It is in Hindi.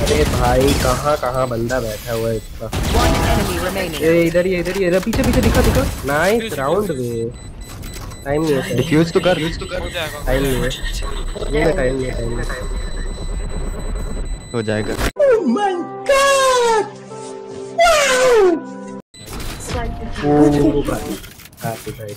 अरे भाई कहाँ कहाँ बंदा बैठा हुआ है इसका? One इधर ही इधर ही इधर पीछे पीछे दिखा दिखा। नाइस राउंड वे टाइम नहीं है डिफ्यूज तो कर। डिफ्यूज तो कर टाइम नहीं है ये ना टाइम नहीं है टाइम नहीं है। हो जाएगा। ओह माय ओ भाई काफ़ी भाई